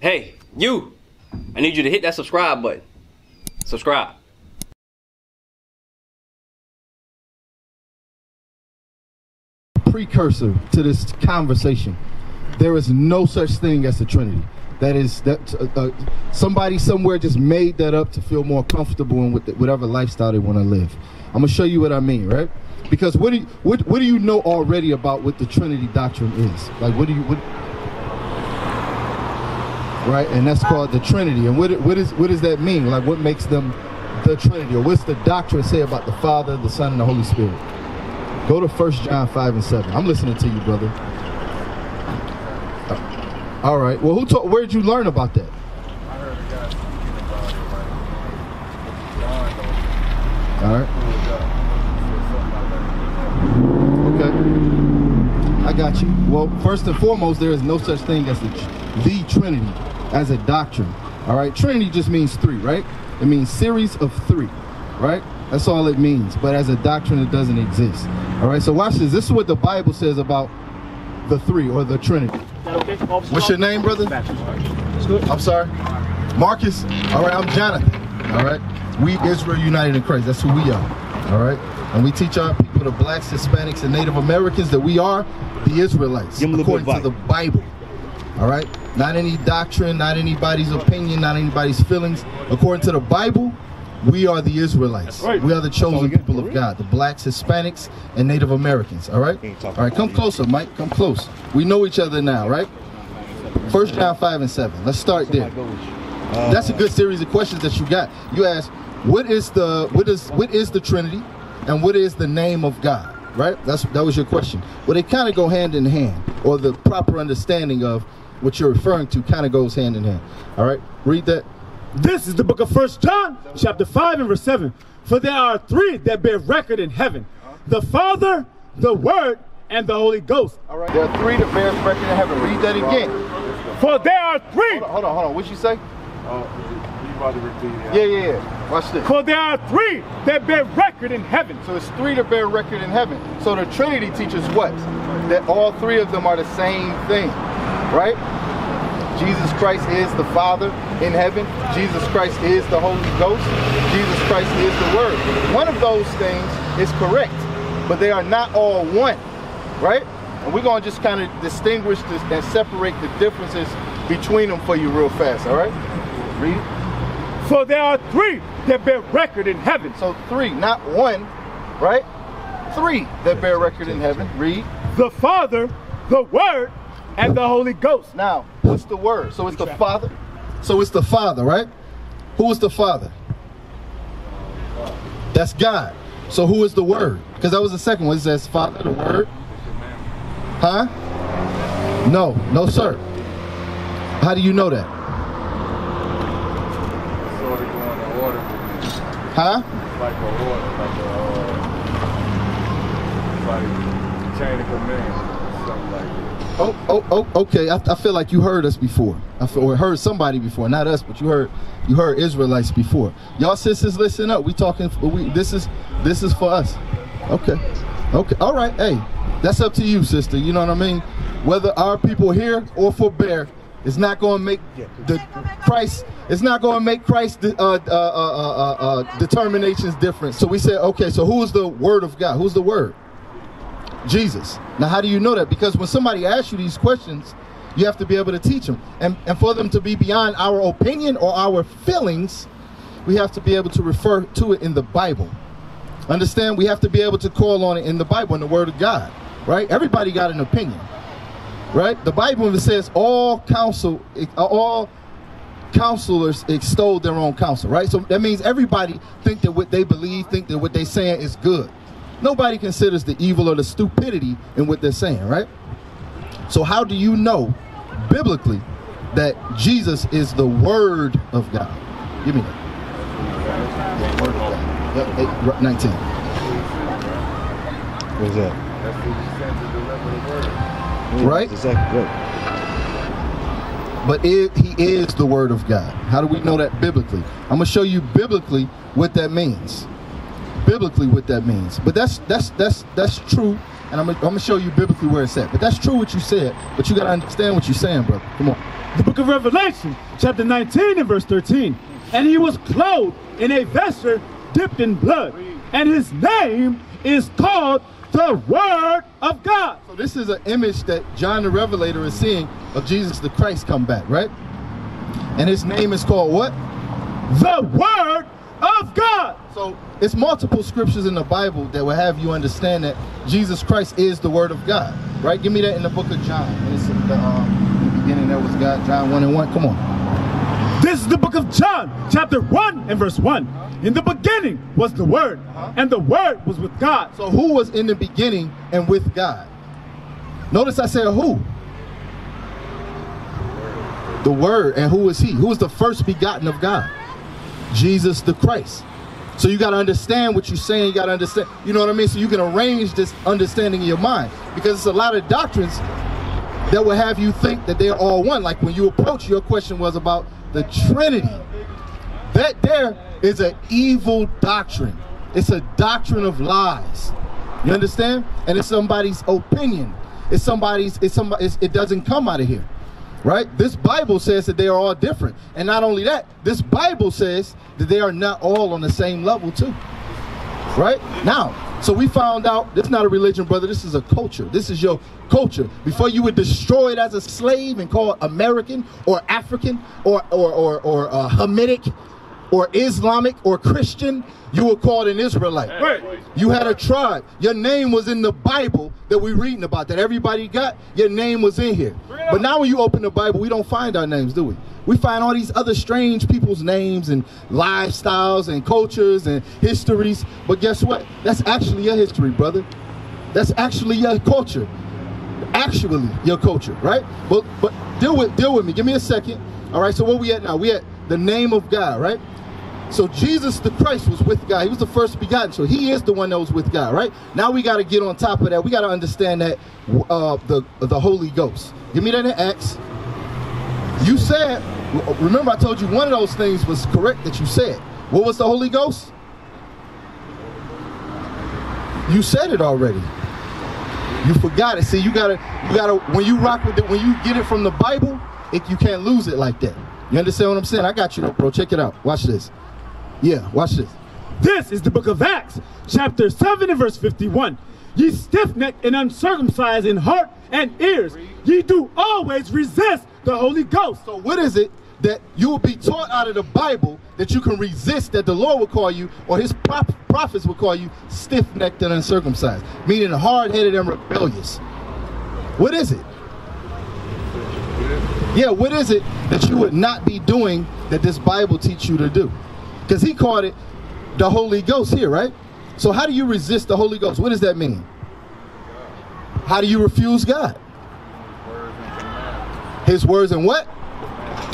Hey, you! I need you to hit that subscribe button. Subscribe. precursor to this conversation. There is no such thing as the Trinity. That is that uh, uh, somebody somewhere just made that up to feel more comfortable in with whatever lifestyle they want to live. I'm gonna show you what I mean, right? Because what do you, what what do you know already about what the Trinity doctrine is? Like, what do you what? Right, and that's called the Trinity. And what what is what does that mean? Like, what makes them the Trinity, or what's the doctrine say about the Father, the Son, and the Holy Spirit? Go to 1 John 5 and 7. I'm listening to you, brother. Uh, All right. Well, who taught? Where did you learn about that? I heard a guy speaking about it, like, John, All right. Okay. I got you. Well, first and foremost, there is no such thing as the, the Trinity as a doctrine. All right. Trinity just means three, right? It means series of three, right? That's all it means. But as a doctrine, it doesn't exist. All right. So watch this. This is what the Bible says about the three or the Trinity. Okay? What's your name, brother? I'm sorry. Marcus. All right, I'm Jonathan. All right. We Israel United in Christ. That's who we are. All right. And we teach our people, the blacks, Hispanics, and Native Americans, that we are the Israelites Give 'em a little according to the Bible. All right. Not any doctrine, not anybody's opinion, not anybody's feelings. According to the Bible, we are the Israelites. right. We are the chosen people of. God, the blacks, Hispanics, and Native Americans. All right? All right, Come closer, Mike. Come close. We know each other now, right? First John 5 and 7. Let's start there. Uh, That's a good series of questions that you got. You asked, what is the what is what is the Trinity, and what is the name of God? Right. That's that was your question. Well, they kind of go hand in hand, or the proper understanding of what you're referring to kind of goes hand in hand. All right. Read that. This is the book of First John, chapter 5 and verse 7. For there are three that bear record in heaven the Father, the Word, and the Holy Ghost. All right. There are three that bears record in heaven. Read that again. For there are three, Hold on. Hold on. Hold on. What'd you say? Oh, you about repeat it? Yeah. Yeah. Yeah. Watch this. for there are three that bear record in heaven. So it's three that bear record in heaven. So the Trinity teaches what? That all three of them are the same thing, right? Jesus Christ is the Father in heaven. Jesus Christ is the Holy Ghost. Jesus Christ is the Word. One of those things is correct, but they are not all one, right? And we're going to just kind of distinguish this and separate the differences between them for you real fast, all right? Read it. For there are three that bear record in heaven So three, not one, right? Three that bear record in heaven. Read. the Father, the Word, and the Holy Ghost. Now, what's the word? So it's the Father. So it's the Father, right? Who is the Father? That's God. So who is the Word? Because that was the second one. It says Father, the Word. Huh? No, no, sir. How do you know that? Sort of going in order. Huh? Like a order, like a, uh, like chain of command, that. Oh, oh, oh, okay. I, I feel like you heard us before. I feel, or heard somebody before, not us, but you heard you heard Israelites before. Y'all sisters, listen up. We talking. We this is this is for us. Okay, okay. All right. Hey, that's up to you, sister. You know what I mean? Whether our people here or forbear, it's not going to make the Christ. It's not going to make Christ uh, uh, uh, uh, uh, determinations different. So we said, okay. So who is the Word of God? Who's the Word? Jesus. Now, how do you know that? Because when somebody asks you these questions, you have to be able to teach them. And, and for them to be beyond our opinion or our feelings, we have to be able to refer to it in the Bible. Understand? We have to be able to call on it in the Bible, in the Word of God. Right? Everybody got an opinion. Right? The Bible says all counsel, all counselors extol their own counsel. Right? So that means everybody think that what they believe, think that what they're saying is good. Nobody considers the evil or the stupidity in what they're saying, right? So how do you know biblically that Jesus is the word of God? Give me that. Yeah, word of God. Yep, eight, 19. What's that? That's who he sent to deliver the word. Right? Exactly. But it, he is the word of God. How do we know that biblically? I'm going to show you biblically what that means. Biblically what that means. But that's that's that's that's true, and I'm gonna, I'm gonna show you biblically where it's at. But that's true what you said. But you gotta understand what you're saying, brother. Come on. The book of Revelation, chapter 19 and verse 13. And he was clothed in a vesture dipped in blood, and his name is called the Word of God. So this is an image that John the Revelator is seeing of Jesus the Christ come back, right? And his name is called what? The Word of God. So it's multiple scriptures in the Bible that will have you understand that Jesus Christ is the Word of God, right? Give me that in the book of John. It's in the, um, in the beginning, there was God. John one and one. Come on. This is the book of John, chapter 1 and verse 1. In the beginning was the Word, and the Word was with God. So who was in the beginning and with God? Notice I said who. The Word, and who is He? Who is the first begotten of God? Jesus the Christ. So you got to understand what you're saying. You got to understand. You know what I mean? So you can arrange this understanding in your mind because it's a lot of doctrines that will have you think that they're all one. Like when you approach, your question was about the Trinity. That there is an evil doctrine. It's a doctrine of lies. You understand? And it's somebody's opinion. It's somebody's. It's somebody. It doesn't come out of here, right? This Bible says that they are all different, and not only that, this Bible says that they are not all on the same level too. Right now, so we found out this is not a religion, brother. This is a culture. This is your culture. Before you were destroyed as a slave and called American or African or or or, or uh, Hamitic or Islamic or Christian, you were called an Israelite. Right. You had a tribe. Your name was in the Bible that we're reading about, that everybody got. Your name was in here. But now when you open the Bible, we don't find our names, do we? We find all these other strange people's names and lifestyles and cultures and histories. But guess what? That's actually your history, brother. That's actually your culture. Actually your culture, right? But but deal with deal with me. Give me a second. All right, so where we at now? We at the name of God, right? So Jesus the Christ was with God. He was the first begotten. So he is the one that was with God, right? Now we got to get on top of that. We got to understand that uh, the the Holy Ghost. Give me that in Acts. You said, remember I told you one of those things was correct that you said. What was the Holy Ghost? You said it already. You forgot it. See, you gotta, you gotta. When you rock with it, when you get it from the Bible, it, you can't lose it like that. You understand what I'm saying? I got you, bro. Check it out. Watch this. Yeah, watch this. This is the book of Acts, chapter 7 and verse 51. Ye stiff necked and uncircumcised in heart and ears, ye do always resist the Holy Ghost. So what is it that you will be taught out of the Bible that you can resist that the Lord will call you or his prop- prophets will call you stiff-necked and uncircumcised, meaning hard-headed and rebellious? What is it? Yeah, what is it that you would not be doing that this Bible teach you to do? Because he called it the Holy Ghost here, right? So how do you resist the Holy Ghost? What does that mean? How do you refuse God? His words and what?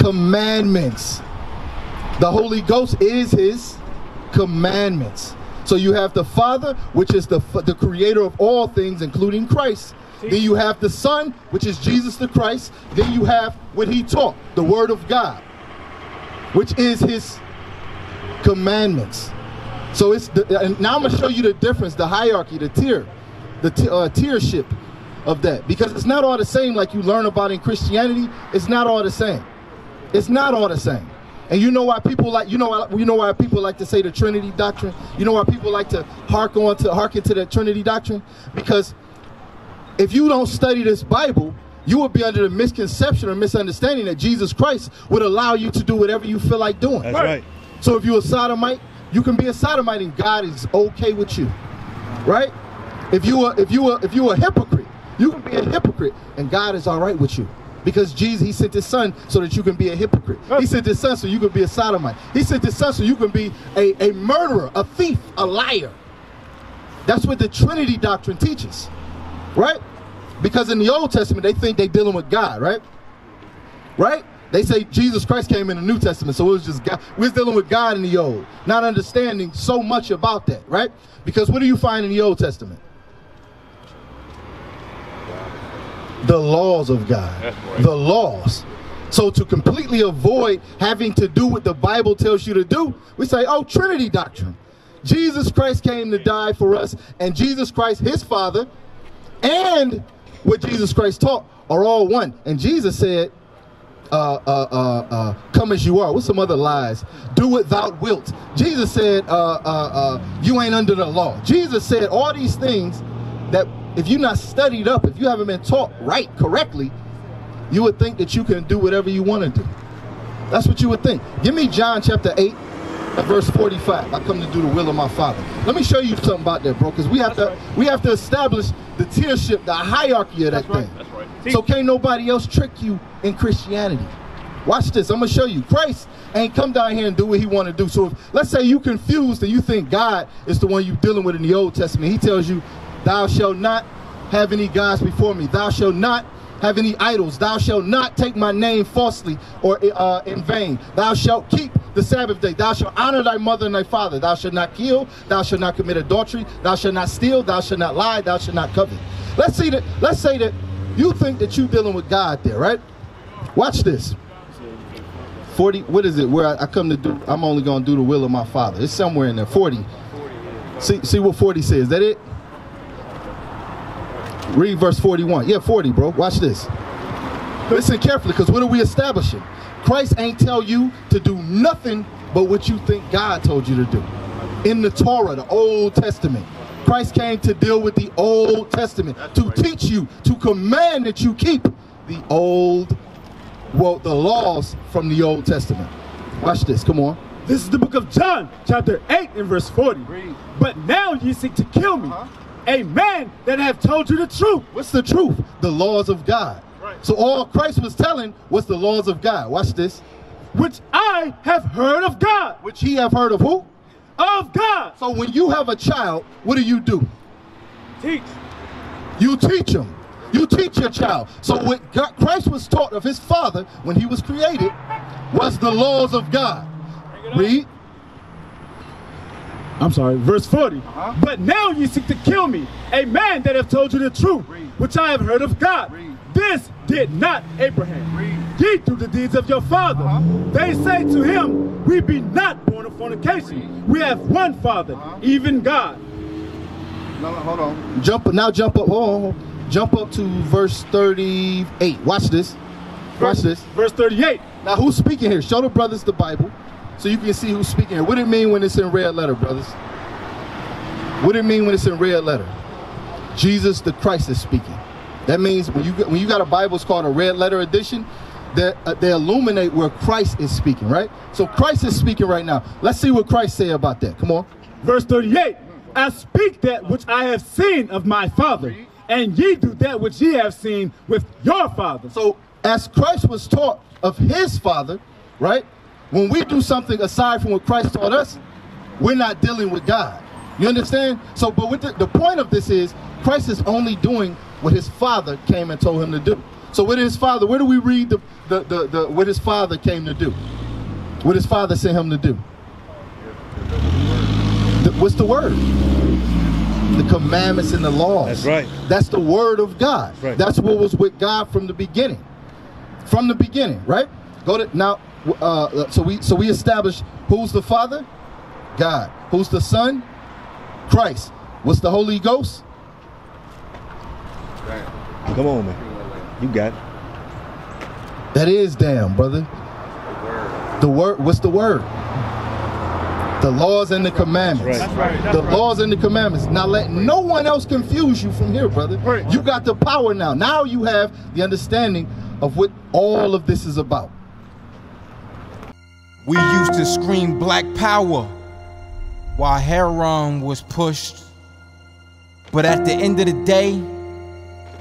Commandments. The Holy Ghost is his commandments. So you have the Father, which is the, the creator of all things, including Christ. Then you have the Son, which is Jesus the Christ. Then you have what he taught, the Word of God, which is his commandments. So it's the, and now I'm gonna show you the difference, the hierarchy, the tier, the t- uh, tiership of that, because it's not all the same like you learn about in Christianity. It's not all the same. It's not all the same. And you know why people like you know why, you know why people like to say the Trinity doctrine. You know why people like to hark on to harken to the Trinity doctrine because if you don't study this Bible, you would be under the misconception or misunderstanding that Jesus Christ would allow you to do whatever you feel like doing. That's right. So if you're a sodomite, you can be a sodomite and God is okay with you. Right? If you are if you are if you are a hypocrite, you can be a hypocrite and God is all right with you. Because Jesus, he sent his son so that you can be a hypocrite. He sent his son so you can be a sodomite. He sent his son so you can be a, a murderer, a thief, a liar. That's what the Trinity doctrine teaches. Right? Because in the Old Testament, they think they're dealing with God, right? Right? They say Jesus Christ came in the New Testament, so it was just God. We're dealing with God in the Old, not understanding so much about that, right? Because what do you find in the Old Testament? The laws of God. Right. The laws. So to completely avoid having to do what the Bible tells you to do, we say, oh, Trinity doctrine. Jesus Christ came to die for us, and Jesus Christ, his Father, and what Jesus Christ taught are all one. And Jesus said, uh, uh, uh, uh, come as you are. What's some other lies? Do what thou wilt. Jesus said, uh, uh, uh, you ain't under the law. Jesus said all these things that if you're not studied up, if you haven't been taught right, correctly, you would think that you can do whatever you want to do. That's what you would think. Give me John chapter 8, verse 45. I come to do the will of my father. Let me show you something about that, bro, because we have to we have to establish the tiership, the hierarchy of that thing. That's right. So can't nobody else trick you in Christianity. Watch this. I'm gonna show you. Christ ain't come down here and do what he want to do. So if, let's say you confused and you think God is the one you dealing with in the Old Testament. He tells you, "Thou shalt not have any gods before me. Thou shalt not have any idols. Thou shalt not take my name falsely or uh, in vain. Thou shalt keep the Sabbath day. Thou shalt honor thy mother and thy father. Thou shalt not kill. Thou shalt not commit adultery. Thou shalt not steal. Thou shalt not lie. Thou shalt not covet. Let's see that. Let's say that you think that you're dealing with God there, right? Watch this. 40, what is it? Where I, I come to do, I'm only going to do the will of my father. It's somewhere in there. 40. See, see what 40 says. Is that it? Read verse 41. Yeah, 40, bro. Watch this. Listen carefully, because what are we establishing? Christ ain't tell you to do nothing but what you think God told you to do. In the Torah, the Old Testament, Christ came to deal with the Old Testament, to teach you, to command that you keep the old, well, the laws from the Old Testament. Watch this, come on. This is the book of John, chapter 8 and verse 40. But now ye seek to kill me, uh-huh. a man that have told you the truth. What's the truth? The laws of God. Right. So all Christ was telling was the laws of God. Watch this. which I have heard of God. Which he have heard of who? Of God. So when you have a child, what do you do? Teach. You teach him. You teach your child. So what God, Christ was taught of his father when he was created was the laws of God. Read. I'm sorry, verse 40. Uh-huh. But now ye seek to kill me, a man that have told you the truth, which I have heard of God. This did not Abraham. Ye do the deeds of your father. Uh-huh. They say to him, We be not born of fornication. We have one father, uh-huh. even God. No, no, hold on. Jump now jump up. Hold on, hold on. Jump up to verse 38. Watch this. Watch this. Verse 38. Now who's speaking here? Show the brothers the Bible so you can see who's speaking here. What do it mean when it's in red letter, brothers? What do it mean when it's in red letter? Jesus the Christ is speaking. That means when you when you got a Bible, it's called a red letter edition. That uh, they illuminate where Christ is speaking, right? So Christ is speaking right now. Let's see what Christ say about that. Come on. Verse 38 I speak that which I have seen of my Father, and ye do that which ye have seen with your Father. So as Christ was taught of his Father, right? When we do something aside from what Christ taught us, we're not dealing with God. You understand? So, but with the, the point of this is Christ is only doing what his Father came and told him to do. So with his Father, where do we read the, the, the, the what his Father came to do? What his Father sent him to do? The- what's the word? The commandments and the laws. That's right. That's the word of God. That's right. That's what was with God from the beginning. From the beginning, right? Go to now. Uh, so we so we established who's the Father, God. Who's the Son, Christ. What's the Holy Ghost? Come on, man. You got it. That is damn, brother. The word. What's the word? The laws and the commandments. That's right. That's the right. laws and the commandments. Now let no one else confuse you from here, brother. Right. You got the power now. Now you have the understanding of what all of this is about. We used to scream black power while heroin was pushed. But at the end of the day,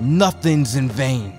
nothing's in vain.